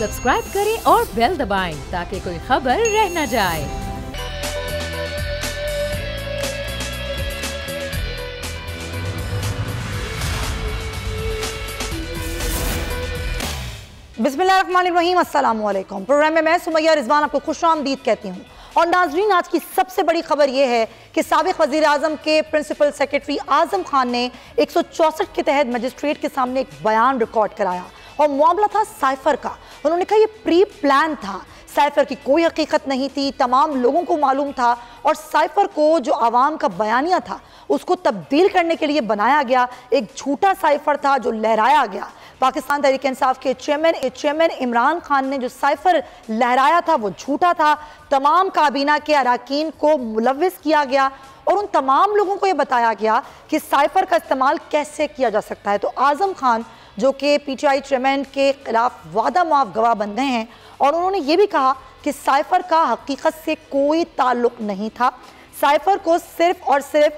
Subscribe करें और bell दबाएँ ताकि कोई खबर रह न जाए। बिस्मिल्लाहिर्रहमानिर्रहीम अस्सलाम वालेकुम प्रोग्राम में मैं सुमैया रिजवान आपको खुश आमदीद कहती हूँ। और नाजरीन, आज की सबसे बड़ी खबर यह है कि सबक वजी अजम के प्रिंसिपल सेक्रेटरी आज़म खान ने एक सौ चौसठ के तहत मजिस्ट्रेट के सामने एक बयान रिकॉर्ड कराया। और मामला था साइफर का। उन्होंने कहा यह प्री प्लान था। साइफर की कोई हकीकत नहीं थी, तमाम लोगों को मालूम था और साइफर को जो आवाम का बयानिया था, उसको तब्दील करने के लिए बनाया गया एक झूठा साइफर था जो लहराया गया। पाकिस्तान तहरीक इंसाफ के चेयरमैन ए चेयरमैन इमरान खान ने जो साइफर लहराया था, वो झूठा था। तमाम काबीना के अरकान को मुलविस किया गया और उन तमाम लोगों को ये बताया गया कि साइफर का इस्तेमाल कैसे किया जा सकता है। तो आज़म खान जो कि पी टी आई चेयरमैन के खिलाफ वादा मुआफ गवाह बन गए हैं और उन्होंने ये भी कहा कि साइफर का हकीकत से कोई ताल्लुक नहीं था। साइफर को सिर्फ़ और सिर्फ़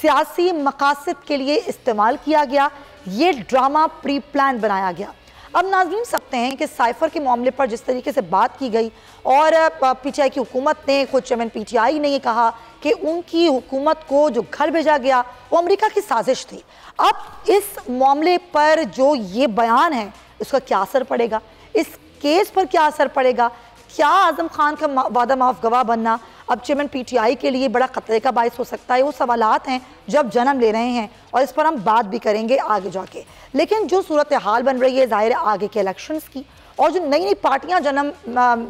सियासी मकासद के लिए इस्तेमाल किया गया। ये ड्रामा प्री प्लान बनाया गया। अब नाजरीन सकते हैं कि साइफर के मामले पर जिस तरीके से बात की गई और पीटीआई की हुकूमत ने, खुद चेयरमैन पीटीआई ने ये कहा कि उनकी हुकूमत को जो घर भेजा गया, वो अमेरिका की साजिश थी। अब इस मामले पर जो ये बयान है, उसका क्या असर पड़ेगा? इस केस पर क्या असर पड़ेगा? क्या आज़म खान का वादा माफ़ गवाह बनना? अब चेयरमैन पीटीआई के लिए बड़ा खतरे का बायस हो सकता है। वो सवाल हैं जब जन्म ले रहे हैं और इस पर हम बात भी करेंगे आगे जाके। लेकिन जो सूरत हाल बन रही है, ज़ाहिर आगे के इलेक्शंस की, और जो नई नई पार्टियाँ जन्म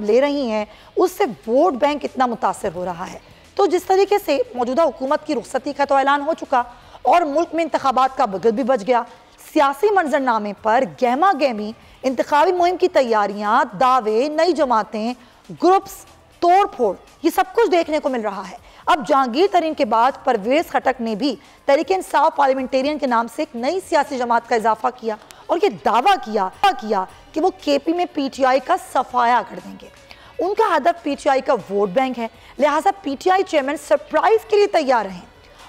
ले रही हैं, उससे वोट बैंक इतना मुतासर हो रहा है। तो जिस तरीके से मौजूदा हुकूमत की रुखसती का तो ऐलान हो चुका और मुल्क में इंतबात का बगल भी बच गया। सियासी मंजरनामे पर गहमा गहमी इंतबी मुहिम की तैयारियाँ, दावे, नई जमातें, ग्रुप्स तोड़ फोड़ ये सब कुछ देखने को मिल रहा है। अब जहांगीर तरीन के बाद परवेज खटक ने भी तरीके इंसाफ पार्लियामेंटेरियन के नाम से एक नई सियासी जमात का इजाफा किया और ये दावा किया किया कि वो केपी में पीटीआई का सफाया कर देंगे। उनका हदफ पीटीआई का वोट बैंक है, लिहाजा पीटीआई चेयरमैन सरप्राइज़ के लिए तैयार हैं।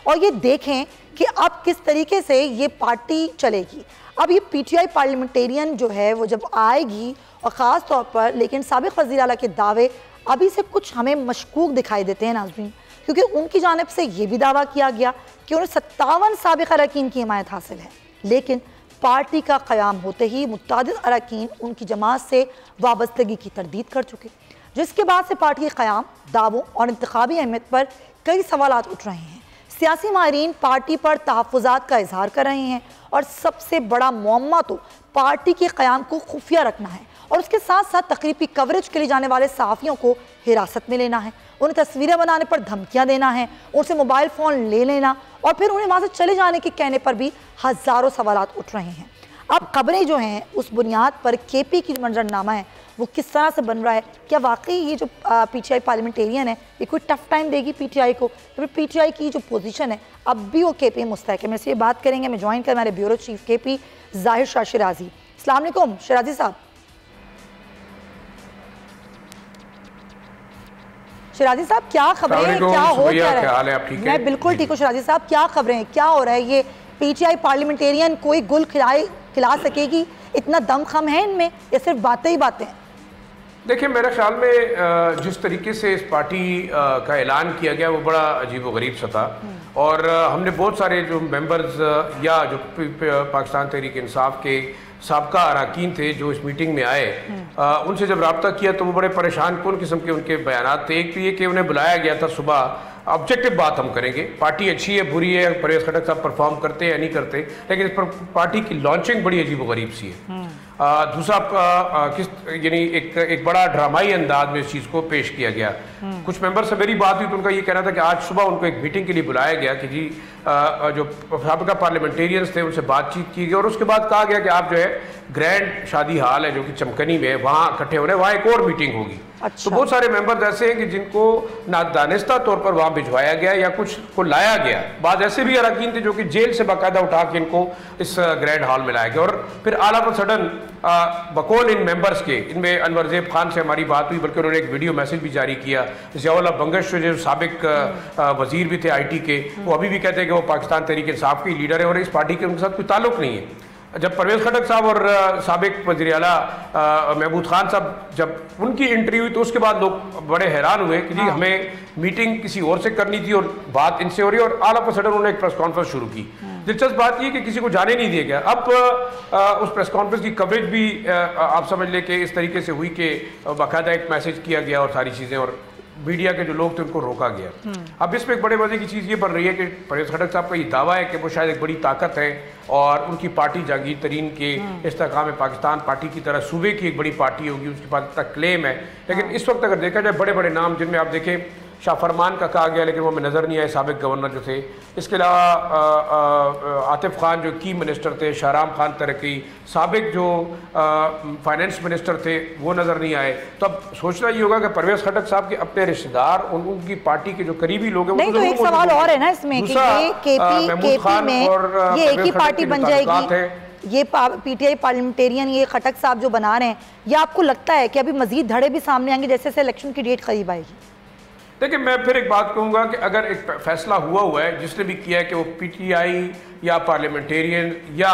और ये देखें कि अब किस तरीके से ये पार्टी चलेगी। अब ये पीटीआई पार्लियामेंटेरियन जो है, वो जब आएगी और ख़ास तौर पर, लेकिन सबक वजी अला के दावे अभी से कुछ हमें मशकूक दिखाई देते हैं नाजरीन, क्योंकि उनकी जानब से ये भी दावा किया गया कि उन्हें सत्तावन सबक अरकान की हमायत हासिल है। लेकिन पार्टी का क़्याम होते ही मुतद अरकान उनकी जमात से वाबस्तगी की तरदीद कर चुके, जिसके बाद से पार्टी के क़्याम, दावों और इंतबी अहमियत पर कई सवाल उठ रहे हैं। सियासी माहरीन पार्टी पर तहफ़ात का इजहार कर रहे हैं और सबसे बड़ा मम्मा तो पार्टी के क़्याम को खुफिया रखना है और उसके साथ साथ तकरीबी कवरेज के लिए जाने वाले सहाफ़ियों को हिरासत में लेना है। उन्हें तस्वीरें बनाने पर धमकियाँ देना है, उनसे मोबाइल फ़ोन ले लेना और फिर उन्हें वहाँ से चले जाने के कहने पर भी हज़ारों सवाल उठ रहे हैं। अब खबरें जो हैं उस बुनियाद पर के पी की मंजरनामा है। वो किस तरह से बन रहा है? क्या वाकई ये जो पी टी आई पार्लियामेंटेरियन है ये कोई टफ टाइम देगी पी टी आई को? तो फिर पी टी आई की जो पोजीशन है अब भी वो के पी मुस्तक है। मैं से ये बात करेंगे मैं ज्वाइन कर हमारे ब्यूरो चीफ के पी ज़ाहिर शाह शराजी। अलैक्म शराजी साहब। शराजी साहब क्या खबरें क्या हो क्या रहा है? मैं बिल्कुल ठीक हूँ शराजी साहब क्या खबरें क्या हो रहा है? ये पीटीआई पार्लियामेंटेरियन कोई गुल खिलाए खिला सकेगी? इतना दम खम है इनमें? या सिर्फ़ बातें ही बातें देखिए मेरे ख्याल में जिस तरीके से इस पार्टी का ऐलान किया गया वो बड़ा अजीब व गरीब सा था। हम्म। और हमने बहुत सारे जो मेंबर्स या जो पाकिस्तान तहरीक इंसाफ के सबका अरकान थे जो इस मीटिंग में आए आ, उनसे जब रबता किया तो वो बड़े परेशान कौन किस्म के उनके बयान थे। एक तो ये कि उन्हें बुलाया गया था सुबह ऑब्जेक्टिव बात हम करेंगे। पार्टी अच्छी है, बुरी है परवेज खटक साहब परफॉर्म करते हैं या नहीं करते, लेकिन इस पर पार्टी की लॉन्चिंग बड़ी अजीब गरीब सी है। दूसरा किस यानी एक एक बड़ा ड्रामाई अंदाज में इस चीज़ को पेश किया गया। कुछ मेंबर से मेरी बात हुई तो उनका ये कहना था कि आज सुबह उनको एक मीटिंग के लिए बुलाया गया कि जी आ, जो सबका पार्लियामेंटेरियंस थे उनसे बातचीत की गई और उसके बाद कहा गया कि आप जो है ग्रैंड शादी हाल है जो कि चमकनी में वहाँ इकट्ठे हो रहे हैं वहाँ एक और मीटिंग होगी। अच्छा। तो बहुत सारे मेंबर्स ऐसे हैं कि जिनको नादानिस्ता तौर पर वहाँ भिजवाया गया या कुछ को लाया गया। बाद ऐसे भी अरकान थे जो कि जेल से बाकायदा उठा के इनको इस ग्रैंड हॉल में लाया गया और फिर आला पर सडन बकौल इन मेंबर्स के, इनमें अनवर जेब खान से हमारी बात हुई, बल्कि उन्होंने एक वीडियो मैसेज भी जारी किया। जियाउल्ला बंगश जो सबक वज़ीर भी थे आई टी के, वो अभी भी कहते हैं कि वो पाकिस्तान तरीके इंसाफ के लीडर है और इस पार्टी के उनके साथ कोई ताल्लुक नहीं है। जब परवेज खटक साहब और सबक वजी अला महमूद खान साहब जब उनकी एंट्री हुई तो उसके बाद लोग बड़े हैरान हुए कि जी हाँ। हमें मीटिंग किसी और से करनी थी और बात इनसे हो रही है और आल ऑफ़ सडन उन्होंने एक प्रेस कॉन्फ्रेंस शुरू की हाँ। दिलचस्प बात यह कि किसी को जाने नहीं दिया गया अब आ, उस प्रेस कॉन्फ्रेंस की कवरेज भी आ, आप समझ लें कि इस तरीके से हुई कि बाकायदा एक मैसेज किया गया और सारी चीज़ें और मीडिया के जो लोग थे उनको रोका गया। अब इसमें एक बड़े मज़े की चीज़ ये बन रही है कि परवेज खटक साहब का ये दावा है कि वो शायद एक बड़ी ताकत है और उनकी पार्टी जागीर तरीन के हम्म। इस्तेकाम पाकिस्तान पार्टी की तरह सूबे की एक बड़ी पार्टी होगी उसके पास इतना क्लेम है लेकिन हाँ। इस वक्त अगर देखा जाए बड़े बड़े नाम जिनमें आप देखें शाह फरमान का कहा गया लेकिन वो हमें नज़र नहीं आए सबक गवर्नर जो थे। इसके अलावा आतिफ खान जो की मिनिस्टर थे शाहराम खान तरक्की सबक जो फाइनेंस मिनिस्टर थे वो नज़र नहीं आए। तो अब सोचना ये होगा कि परवेज खटक साहब के अपने रिश्तेदार उन, उनकी पार्टी के जो करीबी लोग हैं तो एक सवाल और है ना इसमें कि ये केपी, केपी में और ये एक ही पार्टी बन जाएगी। ये पीटीआई पार्लियामेंटेरियन ये खटक साहब जो बना रहे हैं ये आपको लगता है कि अभी मजीद धड़े भी सामने आएँगे जैसे जैसे इलेक्शन की डेट करीब आएगी? देखिए मैं फिर एक बात कहूँगा कि अगर एक फैसला हुआ हुआ है जिसने भी किया है कि वो पीटीआई या पार्लियामेंटेरियन या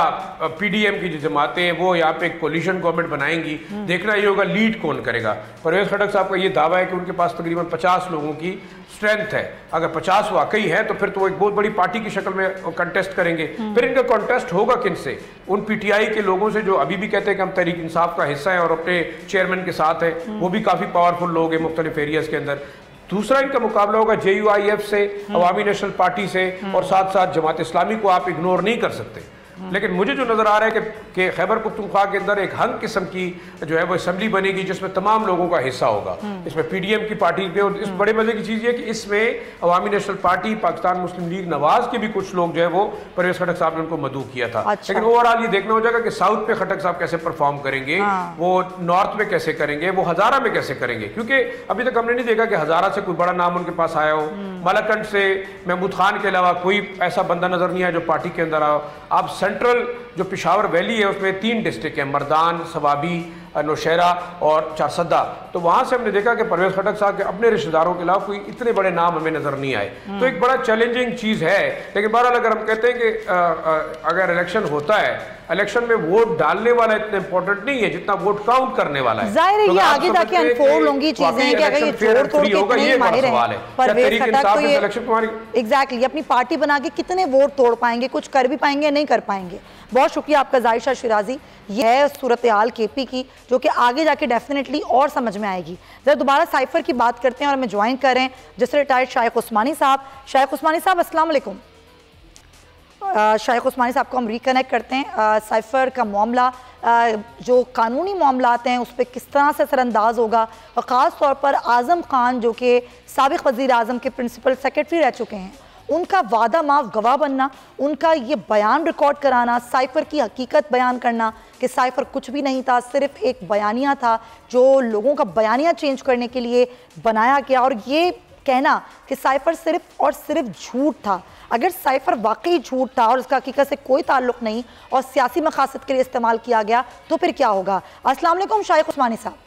पीडीएम की जो जमातें हैं वो यहाँ पे एक कोलिशन गवर्नमेंट बनाएँगी हम्म। देखना ये होगा लीड कौन करेगा परवेज खटक साहब का ये दावा है कि उनके पास तकरीबन 50 लोगों की स्ट्रेंथ है अगर 50 वाकई है तो फिर तो वो एक बहुत बड़ी पार्टी की शक्ल में कंटेस्ट करेंगे हम्म। फिर इनका कॉन्टेस्ट होगा किन से उन पीटीआई के लोगों से जो अभी भी कहते हैं कि हम तहरीक इंसाफ का हिस्सा है और अपने चेयरमैन के साथ है हम्म। वो भी काफ़ी पावरफुल लोग हैं मुख्तलिफ़ एरियाज़ के अंदर दूसरा इनका मुकाबला होगा जे यू आई एफ़ से अवामी नेशनल पार्टी से और साथ साथ जमात इस्लामी को आप इग्नोर नहीं कर सकते। लेकिन मुझे जो नज़र आ रहा है कि, कि खैबर पख्तूनख्वा के अंदर एक हंग किस्म की जो है वो असम्बली बनेगी जिसमें तमाम लोगों का हिस्सा होगा हम्म। इसमें पीडीएम की पार्टी पे और इस हम्म। बड़े मज़े की चीज़ ये कि इसमें Awami national party Pakistan Muslim league Nawaz के भी कुछ लोग जो है वो परवेज खटक साहब ने उनको मदू किया था अच्छा। लेकिन ओवरऑल ये देखना हो जाएगा कि साउथ पे खटक साहब कैसे परफॉर्म करेंगे हाँ। वो नॉर्थ में कैसे करेंगे वो हजारा में कैसे करेंगे क्योंकि अभी तक हमने नहीं देखा कि हजारा से कोई बड़ा नाम उनके पास आया हो हम्म। मलकंड से महमूद खान के अलावा कोई ऐसा बंदा नज़र नहीं आया जो पार्टी के अंदर आओ आप control जो पिशावर वैली है उसमें तीन डिस्ट्रिक्ट हैं मरदान सवाबी नौशहरा और चारसदा तो वहाँ से हमने देखा कि परवेज खटक साहब के अपने रिश्तेदारों के अलावा कोई इतने बड़े नाम हमें नज़र नहीं आए। हम्म। तो एक बड़ा चैलेंजिंग चीज़ है लेकिन बहरहाल अगर हम कहते हैं कि आ, आ, अगर इलेक्शन होता है इलेक्शन में वोट डालने वाला इतना इंपॉर्टेंट नहीं है जितना वोट काउंट करने वाला है। ज़ाहिर है तो ये आगे जाके अनफोल्ड होंगी चीज़ें कि अगर ये तोड़ तोड़ के इतने माहिर हैं। परवेज खटक तो ये एग्जैक्टली अपनी पार्टी बना के कितने वोट तोड़ पाएँगे कुछ कर भी पाएँगे नहीं कर पाएँगे? बहुत शुक्रिया आपका जायशा शिराजी। ये है सूरत हाल के पी की जो कि आगे जाके डेफिनेटली और समझ में आएगी। जरा दोबारा साइफर की बात करते हैं और हमें ज्वाइन कर रहे हैं जिससे रिटायर्ड शायक उस्मानी साहब। शायक उस्मानी साहब, अस्सलाम शायक उस्मानी साहब को हम रिकनेक्ट करते हैं। साइफर का मामला जो कानूनी मामला हैं, उस पर किस तरह से असरअंदाज होगा? और ख़ास तौर पर आज़म खान, जो कि सबक वज़ी अजम के प्रिंसिपल सेक्रेटरी रह चुके हैं। उनका वादा माफ़ गवाह बनना, उनका ये बयान रिकॉर्ड कराना साइफर की हकीकत बयान करना कि साइफर कुछ भी नहीं था, सिर्फ़ एक बयानिया था जो लोगों का बयानिया चेंज करने के लिए बनाया गया। और ये कहना कि साइफर सिर्फ़ और सिर्फ़ झूठ था। अगर साइफर वाकई झूठ था और उसका हकीकत से कोई ताल्लुक नहीं और सियासी मकासद के लिए इस्तेमाल किया गया तो फिर क्या होगा? असलम शाइख उस्मानी साहब।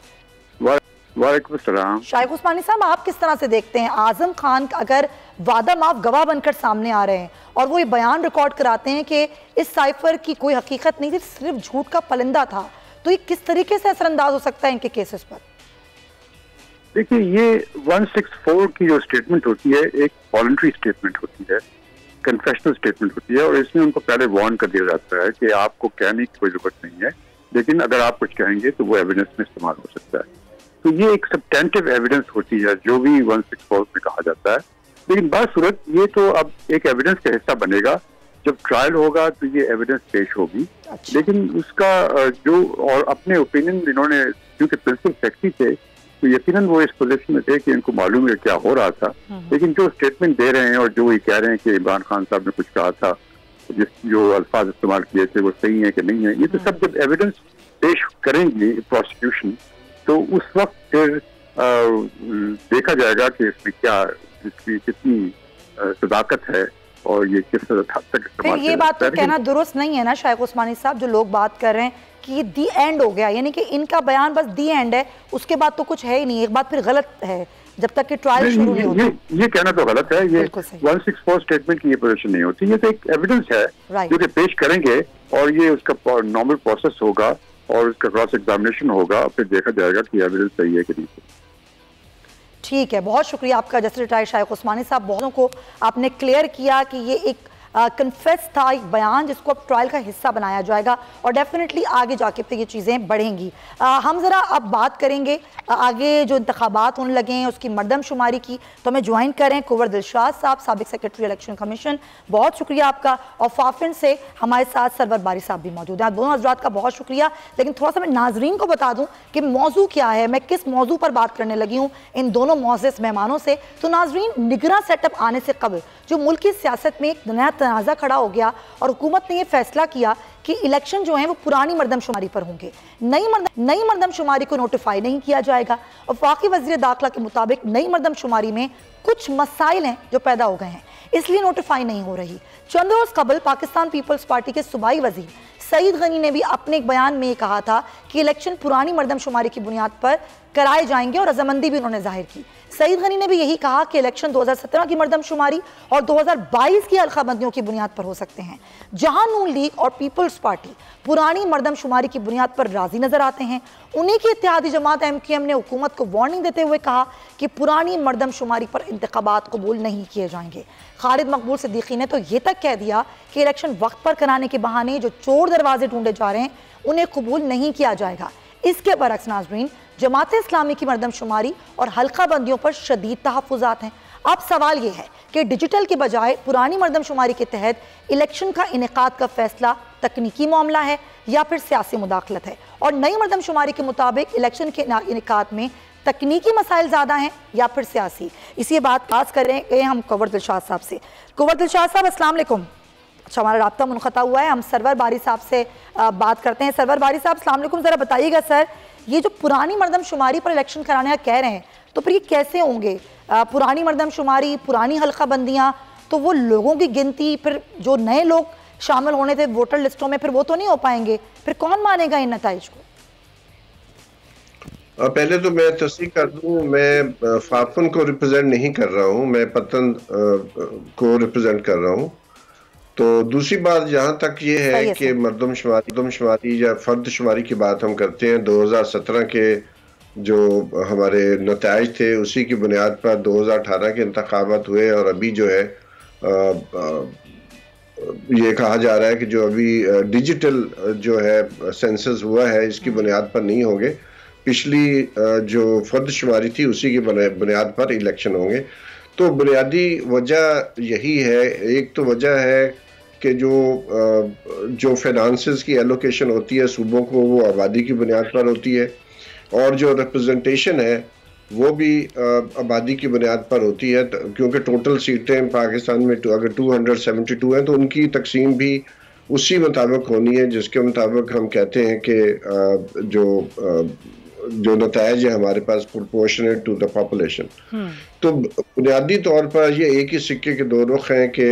वालेकुम शाइख उस्मानी साहब आप किस तरह से देखते हैं? आज़म खान अगर वादा माफ़ गवाह बनकर सामने आ रहे हैं और वो ये बयान रिकॉर्ड कराते हैं कि इस साइफर की कोई हकीकत नहीं थी सिर्फ़ झूठ का पलंदा था तो ये किस तरीके से असरअंदाज हो सकता है इनके केसेस पर? देखिए ये 164 की जो स्टेटमेंट होती है एक वॉल्ट्री स्टेटमेंट होती है कन्फेशनल स्टेटमेंट होती है और इसमें उनको पहले वार्न कर दिया जाता है कि आपको कहने की कोई ज़रूरत नहीं है लेकिन अगर आप कुछ कहेंगे तो वो एविडेंस में इस्तेमाल हो सकता है। तो ये एक सब्टेंटिव एविडेंस होती है जो भी वन सिक्स फोर में कहा जाता है। लेकिन बात सूरत ये तो अब एक एविडेंस का हिस्सा बनेगा। जब ट्रायल होगा तो ये एविडेंस पेश होगी। अच्छा। लेकिन उसका जो और अपने ओपिनियन इन्होंने क्योंकि प्रिंसिपल सेक्रेटरी थे तो यकीनन वो इस पोजिशन में थे कि इनको मालूम है क्या हो रहा था। हम्म। लेकिन जो स्टेटमेंट दे रहे हैं और जो ये कह रहे हैं कि इमरान खान साहब ने कुछ कहा था जिस जो अल्फाज इस्तेमाल किए थे वो सही है कि नहीं है? ये तो सब जब एविडेंस पेश करेंगे प्रोसिक्यूशन तो उस वक्त फिर देखा जाएगा कि इसमें क्या इसकी कितनी सदाकत है और ये किस हद तक इस्तेमाल ये बात तो कहना दुरुस्त नहीं है ना शायक उस्मानी साहब जो लोग बात कर रहे हैं कि दी एंड हो गया यानी कि इनका बयान बस दी एंड है उसके बाद तो कुछ है ही नहीं एक बात फिर गलत है जब तक कि ट्रायल शुरू नहीं ये होता। ये कहना तो गलत है ये बिल्कुल सही। 164 स्टेटमेंट की ये पोजीशन नहीं होती ये तो एक एविडेंस है जो कि पेश करेंगे और ये उसका नॉर्मल प्रोसेस होगा। और उसका क्रॉस एग्जामिनेशन होगा, फिर देखा जाएगा कि एविडेंस सही है कि नहीं। ठीक है, बहुत शुक्रिया आपका जस्टिस रिटायर शायक उस्मानी साहब, बहुतों को आपने क्लियर किया कि ये एक कन्फेस था एक बयान जिसको अब ट्रायल का हिस्सा बनाया जाएगा और डेफिनेटली आगे जाके फिर ये चीज़ें बढ़ेंगी। आ, हम ज़रा अब बात करेंगे आगे जो इंतबात होने लगे हैं उसकी मरदमशुमारी की तो हमें ज्वाइन करें कुंवर दिलशाद साहब सबक सेक्रेटरी इलेक्शन कमीशन बहुत शुक्रिया आपका और फाफिन से हमारे साथ सरवर बारी साहब भी मौजूद हैं। दोनों हजरात का बहुत शुक्रिया लेकिन थोड़ा सा मैं नाजरीन को बता दूँ कि मौजू क्या है मैं किस मौजू पर बात करने लगी हूँ इन दोनों मोजिस मेहमानों से। तो नाजरीन निगरा सेटअप आने से कबल जो मुल्क की सियासत में एक नया तनाज़ा खड़ा हो गया और हुकूमत ने यह फैसला किया कि इलेक्शन जो है वो पुरानी मरदमशुमारी पर होंगे। नई मर्द, नई मरदमशुमारी को नोटिफाई नहीं किया जाएगा और वाकई वज़ीर दाखिला के मुताबिक नई मरदमशुमारी में कुछ मसाइल हैं जो पैदा हो गए हैं, इसलिए नोटिफाई नहीं हो रही। चंद रोज कबल, पाकिस्तान पीपल्स पार्टी के सूबाई वज़ीर सईद गनी ने भी अपने एक बयान में कहा था कि इलेक्शन पुरानी मरदमशुमारी की बुनियाद पर कराए जाएँगे और रजामंदी भी उन्होंने ज़ाहिर की। सईद गनी ने भी यही कहा कि इलेक्शन 2017 की मरदमशुमारी और 2022 की हल्काबंदियों की बुनियाद पर हो सकते हैं। जहाँ नून लीग और पीपल्स पार्टी पुरानी मरदमशुमारी की बुनियाद पर राज़ी नज़र आते हैं, उन्हीं की इतिहादी जमात एम क्यू एम ने हुकूमत को वार्निंग देते हुए कहा कि पुरानी मरदमशुमारी पर इंतबात कबूल नहीं किए जाएँगे। खालिद मकबूल सिद्दीकी ने तो ये तक कह दिया कि इलेक्शन वक्त पर कराने के बहाने जो चोर दरवाजे ढूंढे जा रहे हैं, उन्हें कबूल नहीं किया जाएगा। इसके बरक्स नाजरीन, जमात इस्लामी की मरदमशुमारी और हल्का बंदियों पर शदीद तहफात हैं। अब सवाल यह है कि डिजिटल के बजाय पुरानी मरदमशुमारी के तहत इलेक्शन का इनका का फैसला तकनीकी मामला है या फिर सियासी मुदाखलत है? और नई मरदमशुमारी के मुताबिक इलेक्शन के इनका में तकनीकी मसाइल ज़्यादा हैं या फिर सियासी? इसी बात खास करें हम कंवर दिलशाद साहब से। कंवर दिलशाद साहब वालेकुम। अच्छा हमारा रबता मुनता हुआ है। हम सरवर बारी साहब से बात करते हैं। सरवर बारी साहब सलाम ज़रा बताइएगा, सर, ये जो पुरानी मरदमशुमारी पर इलेक्शन कराने का कह रहे हैं तो फिर ये कैसे होंगे? पुरानी मरदमशुमारी पुरानी हल्का बंदियाँ तो वो लोगों की गिनती, फिर जो नए लोग शामिल होने थे वोटर लिस्टों में, फिर वो तो नहीं हो पाएँगे। फिर कौन मानेगा इन नतज को? पहले तो मैं तस्दीक कर दूँ, मैं फाफन को रिप्रेजेंट नहीं कर रहा हूँ, मैं पतन को रिप्रेजेंट कर रहा हूँ। तो दूसरी बात जहाँ तक ये है कि मरदमशुमारी मरदमशुमारी या फर्द शुमारी की बात हम करते हैं 2017 के जो हमारे नतज थे उसी की बुनियाद पर 2018 के इंतबात हुए और अभी जो है आ, आ, ये कहा जा रहा है कि जो अभी डिजिटल जो है सेंसस हुआ है इसकी बुनियाद पर नहीं होंगे। पिछली जो फर्द शुमारी थी उसी की बुनियाद पर इलेक्शन होंगे। तो बुनियादी वजह यही है एक तो वजह है कि जो जो फाइनेंस की एलोकेशन होती है, सूबों को, वो आबादी की बुनियाद पर होती है। और जो रिप्रेजेंटेशन है, वो भी आबादी की बुनियाद पर होती है। क्योंकि टोटल सीटें पाकिस्तान में अगर 272 हैं तो उनकी तकसीम भी उसी मुताबिक होनी है, जिसके मुताबिक हम कहते हैं कि जो जो नतज है हमारे पास प्रोपोर्शनेट टू द पॉपुलेशन तो बुनियादी तौर पर ये एक ही सिक्के के दो रुख हैं कि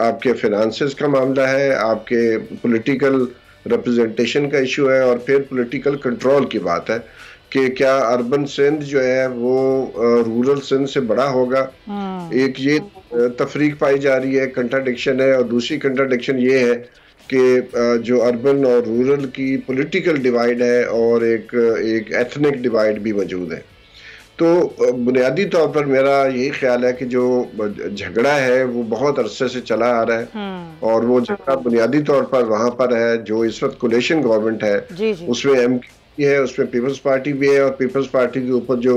आपके फिनंस का मामला है आपके पॉलिटिकल रिप्रेजेंटेशन का इशू है और फिर पॉलिटिकल कंट्रोल की बात है कि क्या अर्बन सिंध जो है वो रूरल सिंध से बड़ा होगा हम्म। एक ये तफरीक पाई जा रही है कंट्राडिक्शन है और दूसरी कंट्राडिक्शन ये है कि जो अर्बन और रूरल की पॉलिटिकल डिवाइड है और एक एक एथनिक डिवाइड भी मौजूद है। तो बुनियादी तौर पर मेरा यही ख्याल है कि जो झगड़ा है वो बहुत अरसे से चला आ रहा है। हम्म। और वो झगड़ा बुनियादी तौर पर वहाँ पर है जो इस वक्त कोलेशन गवर्नमेंट है। उसमें एम है उसमें पीपल्स पार्टी भी है और पीपल्स पार्टी के ऊपर जो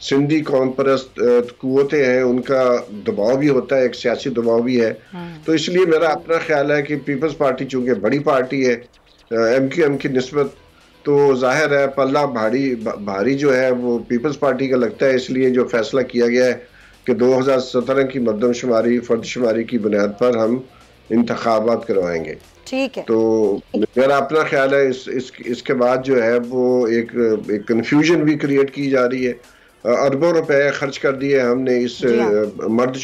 सिंधी कौन परस्त कुतें हैं उनका दबाव भी होता है एक सियासी दबाव भी है। हम्म। तो इसलिए मेरा अपना ख्याल है कि पीपल्स पार्टी चूँकि बड़ी पार्टी है एम क्यू एम की नस्बत तो ज़ाहिर है पल्ला भारी भारी जो है वो पीपल्स पार्टी का लगता है। इसलिए जो फैसला किया गया है कि 2017 की मरदमशुमारी फर्दशुमारी की बुनियाद पर हम इंतबात करवाएँगे। ठीक है। तो मेरा अपना ख्याल है इस, इस इसके बाद जो है वो एक एक कन्फ्यूज़न भी क्रिएट की जा रही है। अरबों रुपए खर्च कर दिए हमने इस हाँ। मर्द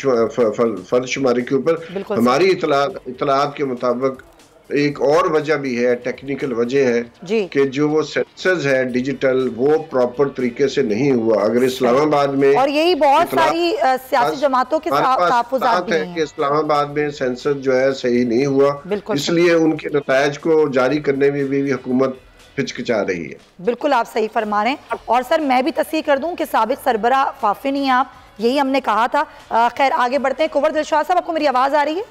फर्दशुमारी के ऊपर। हमारी इतलात इतलात के मुताबिक एक और वजह भी है टेक्निकल वजह है कि जो वो सेंसस है डिजिटल वो प्रॉपर तरीके से नहीं हुआ। अगर इस्लामाबाद में और यही बहुत सारी सियासी जमातों के साथ है कि इस्लामाबाद में सेंसस जो है सही नहीं हुआ। इसलिए उनके नतज को जारी करने में भी, भी हुकूमत हिचकिचा रही है। बिल्कुल आप सही फरमा रहे हैं। और सर मैं भी तस्वीर कर दूँ कि सबक सरबरा फाफी नहीं आप। यही हमने कहा था। खैर आगे बढ़ते हैं। कुंवर दिलशाह साहब आपको मेरी आवाज़ आ रही है?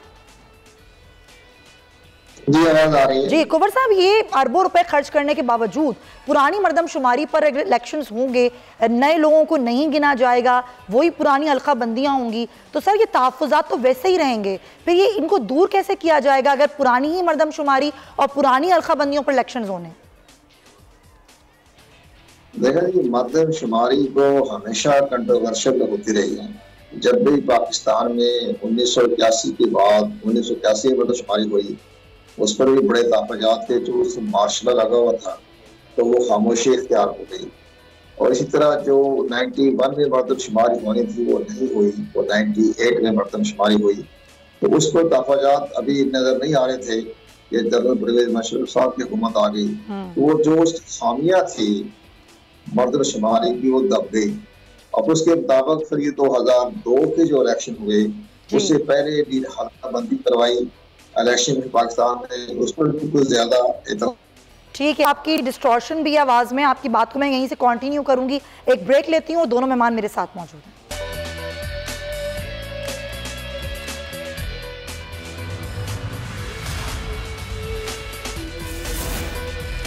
जी आवाज़ आ रही है। जी कुंवर साहब ये अरबों रुपए खर्च करने के बावजूद पुरानी मरदमशुमारी पर इलेक्शन होंगे नए लोगों को नहीं गिना जाएगा वही पुरानी अलका बंदियाँ होंगी। तो सर ये तहफात तो वैसे ही रहेंगे। फिर ये इनको दूर कैसे किया जाएगा अगर पुरानी ही मरदमशुमारी और पुरानी अलका बंदियों पर इलेक्शन होने? देखा जी मरदम शुमारी को हमेशा कंट्रोवर्शियल होती रही है। जब भी पाकिस्तान में उन्नीस सौ इक्यासी के बाद उन्नीस सौ इक्यासी में मरदमशुमारी हुई उस पर भी बड़े ताफात थे जो उस मार्शल लगा हुआ था तो वो खामोशी इख्तियार हो गई। और इसी तरह जो 91 में मरदमशुमारी होनी थी वो नहीं हुई। वो 98 में मरदमशुमारी हुई। तो उस पर ताफात अभी नज़र नहीं आ रहे थे कि जनरल परवेज मशरूफ साहब की हुकूमत आ गई। हम्म। तो वो जो खामियाँ थी मरदमशुमारी की वो दब गई। अब उसके मुताबिक फिर ये दो हज़ार दो के जो इलेक्शन हुए उससे पहले भी बंदी करवाई। इलेक्शन में पाकिस्तान में उस पर भी कुछ ज़्यादा ठीक है आपकी डिस्ट्रॉशन भी आवाज़ में आपकी बात को मैं यहीं से कंटिन्यू करूँगी। एक ब्रेक लेती हूँ दोनों मेहमान मेरे साथ मौजूद हैं।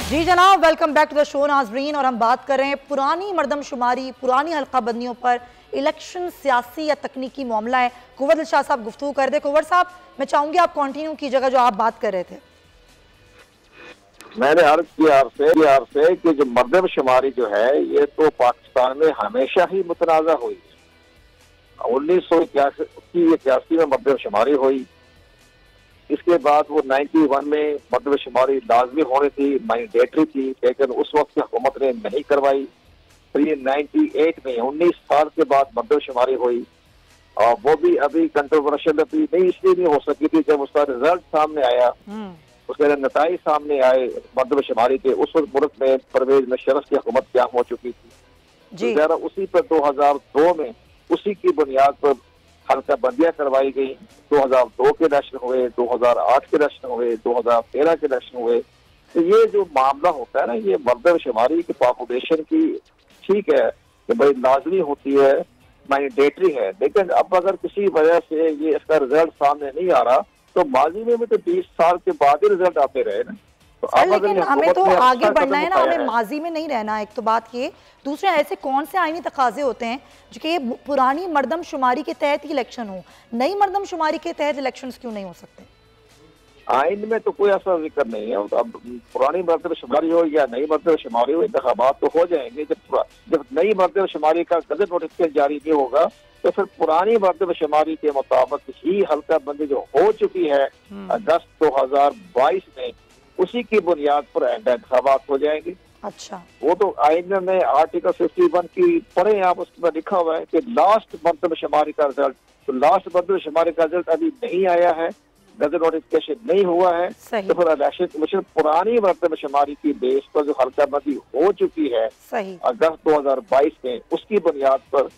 जी जनाब welcome back to the show नाजरीन। और हम बात कर रहे हैं पुरानी मरदमशुमारी, पुरानी हल्का बंदियों पर इलेक्शन, सियासी या तकनीकी मामला है। कुंवर शाह साहब गुफ्तु कर दे। कुंवर साहब, मैं चाहूँगी आप कंटिन्यू जगह जो आप बात कर रहे थे। मैंने अर्ज़ किया आपसे आपसे कि जो मरदमशुमारी जो है, ये तो पाकिस्तान में हमेशा ही मुतनाज़ा हुई। उन्नीस सौ इक्यासी इक्यासी में मरदमशुमारी हुई। इसके बाद वो 91 में मदब शुमारी लाजमी होनी थी मैंडेटरी थी लेकिन उस वक्त की हुकूमत ने नहीं करवाई। फिर ये 98 में 19 साल के बाद मदब शुमारी हुई। और वो भी अभी कंट्रोवर्शियल अभी नहीं इसलिए नहीं हो सकी थी जब उसका रिज़ल्ट सामने आया। हम्म। उसके नतज सामने आए मदब शुमारी के उस वक्त मुल्क में परवेज में शरफ की हुकूमत क्या हो चुकी थी। तो उसी पर 2002 में उसी की बुनियाद पर हल्का बंदियाँ करवाई गई। 2002 के इलेक्शन हुए 2008 के इलेक्शन हुए 2013 के इलेक्शन हुए। तो ये जो मामला होता है ना, ये मर्दर शुमारी की पॉपुलेशन की ठीक है कि भाई लाजमी होती है मैंडेटरी है। लेकिन अब अगर किसी वजह से ये इसका रिज़ल्ट सामने नहीं आ रहा तो माजी में भी तो बीस साल के बाद ही रिज़ल्ट आते रहे ना। तो लेकिन हमें तो आगे बढ़ना है ना हमें माजी में नहीं रहना एक तो बात ये दूसरे ऐसे कौन से आईनी तकाजे होते हैं जो कि पुरानी मर्दम शुमारी के तहत ही इलेक्शन हो? नई मर्दम शुमारी के तहत इलेक्शन क्यों नहीं हो सकते? आइन में तो कोई ऐसा ज़िक्र नहीं है। अब पुरानी मरतब शुमारी हो या नई मरतब शुमारी हो इंतबात तो हो जाएँगे। जब जब नई मरतब शुमारी का गजट नोटिफिकेशन जारी नहीं होगा तो फिर पुरानी मरतब शुमारी के मुताबिक ही हल्का बंदी जो हो चुकी है हम्म। अगस्त दो हज़ार बाईस में। उसी की बुनियाद पर इंतबात हो जाएँगे। अच्छा। वो तो आइन में आर्टिकल फिफ्टी वन की पढ़े आप उसमें लिखा हुआ है कि लास्ट मरतब शुमारी का रिज़ल्ट तो लास्ट मरतब शुमारी का रिज़ल्ट अभी नहीं आया है गजट नोटिफिकेशन नहीं हुआ है तो फिर इलेक्शन कमीशन पुरानी मरतब शुमारी की बेस पर जो हल्का बंदी हो चुकी है अगस्त 2022 में उसकी बुनियाद पर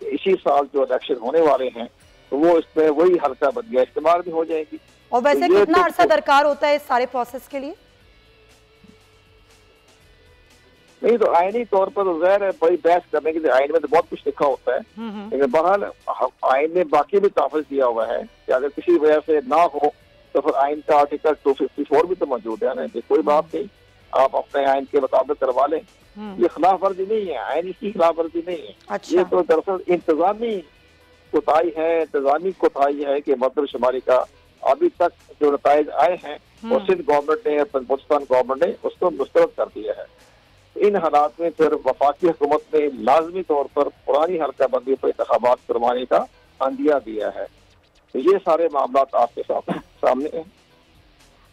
इसी साल जो इलेक्शन होने वाले हैं तो वो इसमें वही हल्का बंदियाँ इस्तेमाल भी हो जाएगी। और वैसे तो कितना अरसा दरकार होता है इस सारे प्रोसेस के लिए? नहीं तो आईनी तौर पर तो जहर है बड़ी बहस करने के लिए आइन में तो बहुत कुछ लिखा होता है। हम्म, हम्म। लेकिन बहरहाल आइन ने बाकी भी ताफज दिया हुआ है कि अगर किसी वजह से ना हो तो फिर आइन का आर्टिकल टू फिफ्टी फोर भी तो मौजूद है ना? कोई बात नहीं। आप अपने आइन के मुताबिक करवा लें। हम्म। ये खिलाफ वर्जी नहीं है आइन इसकी खिलाफ वर्जी नहीं है। अच्छा। ये तो दरअसल इंतजामी कोताही है इंतजामी कोताही है कि मदर शुमारी का अभी तक जो नतज आए हैं और सिंध गवर्नमेंट ने बलूचिस्तान गवर्नमेंट ने उसको मुस्तरद कर दिया है। इन हालात में फिर वफाकी हुकूमत ने लाजमी तौर पर पुरानी हल्का बंदी पर इंतबात करवाने का अंदिया दिया है। ये सारे मामला आपके सामने सामने हैं।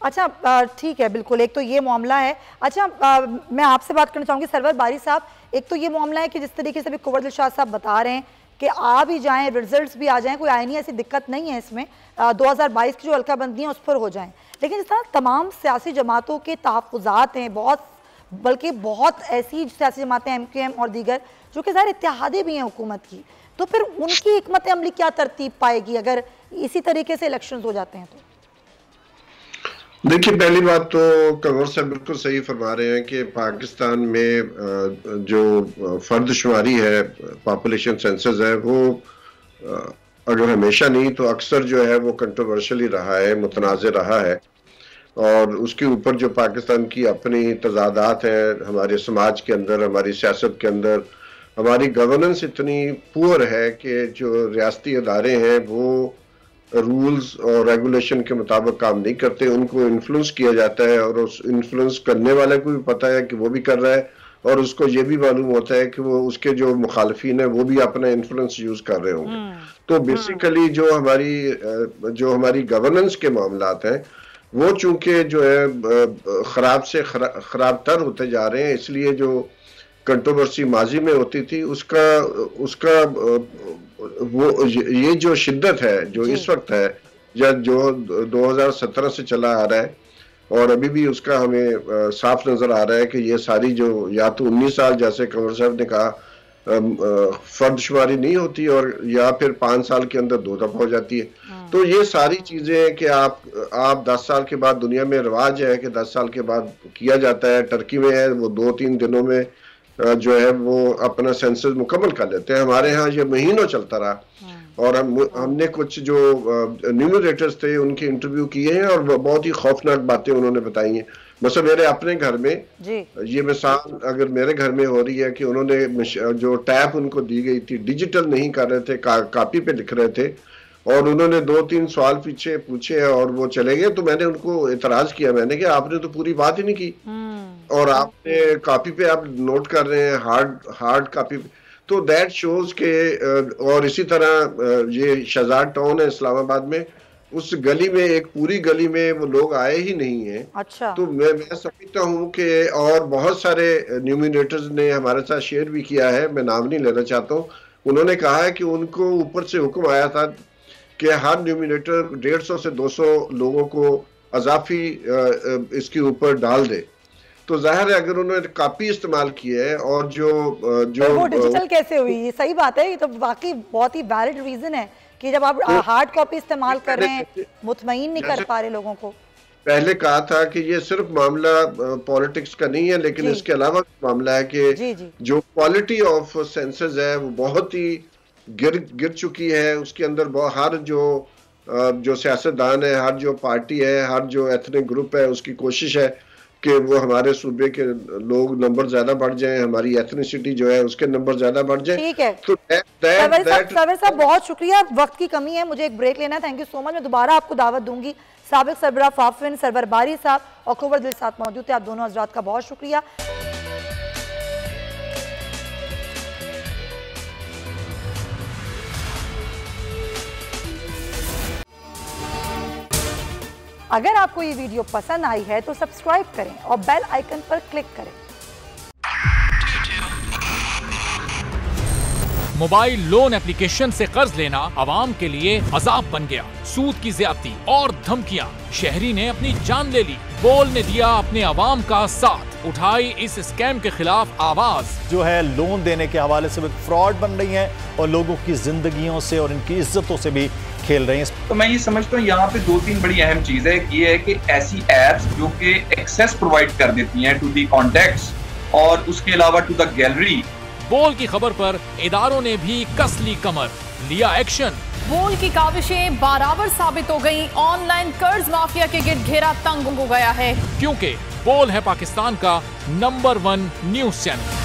अच्छा ठीक है बिल्कुल एक तो ये मामला है। अच्छा आ, मैं आपसे बात करना चाहूँगी सरवर बारी साहब एक तो ये मामला है कि जिस तरीके से भी कुंवर शाह साहब बता रहे हैं कि आ भी जाएँ रिजल्ट्स भी आ जाएँ, कोई आईनी ऐसी दिक्कत नहीं है इसमें। हज़ार बाईस की जो हल्काबंदी है उस पर हो जाएँ। लेकिन इस तरह तमाम सियासी जमातों के तहफ़ात हैं, बहुत, बल्कि बहुत ऐसी सियासी जमातें एम क्यू एम और दीगर, जो कि ज़ाहिर इतिहादी भी हैं हुकूमत की। तो फिर उनकी हमत अमली क्या तरतीब पाएगी अगर इसी तरीके से इलेक्शन हो जाते हैं तो? देखिए, पहली बात तो कंवर साहब बिल्कुल सही फरमा रहे हैं कि पाकिस्तान में जो फर्दशुमारी है पॉपुलेशन सेंसस है, वो अगर हमेशा नहीं तो अक्सर जो है वो कंट्रोवर्शियली रहा है मुतनाज़ रहा है। और उसके ऊपर जो पाकिस्तान की अपनी तजादात हैं, हमारे समाज के अंदर, हमारी सियासत के अंदर, हमारी गवर्नेंस इतनी पुअर है कि जो रियाती अदारे हैं, वो रूल्स और रेगुलेशन के मुताबिक काम नहीं करते उनको इन्फ्लुएंस किया जाता है और उस इन्फ्लुएंस करने वाले को भी पता है कि वो भी कर रहा है और उसको ये भी मालूम होता है कि वो उसके जो मुखालफिन है वो भी अपना इन्फ्लुएंस यूज़ कर रहे होंगे हम्म। तो बेसिकली जो हमारी जो हमारी गवर्नेंस के मामला हैं वो चूँकि जो है खराब से खराब तर होते जा रहे हैं इसलिए जो कंट्रोवर्सी माजी में होती थी उसका उसका वो ये जो शिद्दत है जो इस वक्त है या जो 2017 से चला आ रहा है और अभी भी उसका हमें साफ़ नज़र आ रहा है कि ये सारी जो या तो 19 साल जैसे कंवर साहब ने कहा फर्दशुमारी नहीं होती और या फिर पाँच साल के अंदर दो दफ़ा हो जाती है हाँ। तो ये सारी चीज़ें कि आप आप दस साल के बाद दुनिया में रिवाज है कि दस साल के बाद किया जाता है टर्की में है वो दो तीन दिनों में जो है वो अपना सेंसस मुकम्मल कर लेते हैं हमारे यहाँ ये महीनों चलता रहा हाँ। और हम हमने कुछ जो न्यूमरेटर्स थे उनके इंटरव्यू किए हैं और बहुत ही खौफनाक बातें उन्होंने बताई हैं बस मेरे अपने घर में जी। ये मिसाल अगर मेरे घर में हो रही है कि उन्होंने जो टैप उनको दी गई थी डिजिटल नहीं कर रहे थे का, कापी पे लिख रहे थे और उन्होंने दो तीन सवाल पीछे पूछे और वो चले गए तो मैंने उनको इतराज किया मैंने कि आपने तो पूरी बात ही नहीं की हम्म। और आपने कापी पे आप नोट कर रहे हैं हार्ड हार्ड कापी पे। तो दैट शोज़ के और इसी तरह ये शहजाद टाउन है इस्लामाबाद में उस गली में एक पूरी गली में वो लोग आए ही नहीं है। अच्छा। तो मैं मैं समझता हूँ कि और बहुत सारे न्यूमिनेटर्स ने हमारे साथ शेयर भी किया है मैं नाम नहीं लेना चाहता हूँ। उन्होंने कहा है कि उनको ऊपर से हुक्म आया था कि हर न्यूमिनेटर डेढ़ सौ से दो सौ लोगों को अजाफी इसके ऊपर डाल दे। तो ज़ाहिर है अगर उन्होंने कापी इस्तेमाल की है और जो जो तो वो डिजिटल कैसे हुई? ये सही बात है ये तो वाकई बहुत ही वैलिड रीजन है कि जब आप तो, हार्ड कॉपी इस्तेमाल कर रहे हैं मुतमिन नहीं कर पा रहे लोगों को। पहले कहा था कि ये सिर्फ़ मामला पॉलिटिक्स का नहीं है लेकिन इसके अलावा मामला है कि जी, जी. जो क्वालिटी ऑफ़ सेंसस है वो बहुत ही गिर गिर चुकी है। उसके अंदर हर जो जो सियासतदान है हर जो पार्टी है हर जो एथनिक ग्रुप है उसकी कोशिश है कि वो हमारे सूबे के लोग नंबर ज़्यादा बढ़ जाएँ हमारी एथनिसिटी जो है उसके नंबर ज़्यादा बढ़ जाए। ठीक है। तो साहब बहुत शुक्रिया वक्त की कमी है मुझे एक ब्रेक लेना थैंक यू सो मच मैं दोबारा आपको दावत दूँगी। सबक सरबरा फाफिन सरबर बारी साहब और कुबर दिल साथ मौजूद थे आप दोनों हजरात का बहुत शुक्रिया। अगर आपको ये वीडियो पसंद आई है तो सब्सक्राइब करें और बेल आइकन पर क्लिक करें। मोबाइल लोन एप्लीकेशन से कर्ज लेना आवाम के लिए अजाब बन गया। सूद की ज्यादती और धमकियाँ। शहरी ने अपनी जान ले ली। बोल ने दिया अपने आवाम का साथ। उठाई इस स्कैम के खिलाफ आवाज़। जो है लोन देने के हवाले से फ्रॉड बन रही है और लोगों की जिंदगियों से और इनकी इज्जतों से भी खेल रहे हैं तो मैं ये समझता हूँ यहाँ पे दो तीन बड़ी अहम चीज़ है। ये है कि ऐसी एप्स जो कि एक्सेस प्रोवाइड कर देती हैं टू दी कॉन्टेक्ट और उसके अलावा टू द गैलरी बोल की खबर पर इदारों ने भी कसली कमर लिया एक्शन बोल की काविशें बराबर साबित हो गई। ऑनलाइन कर्ज माफिया के गिर घेरा तंग हो गया है। क्योंकि बोल है पाकिस्तान का number one news channel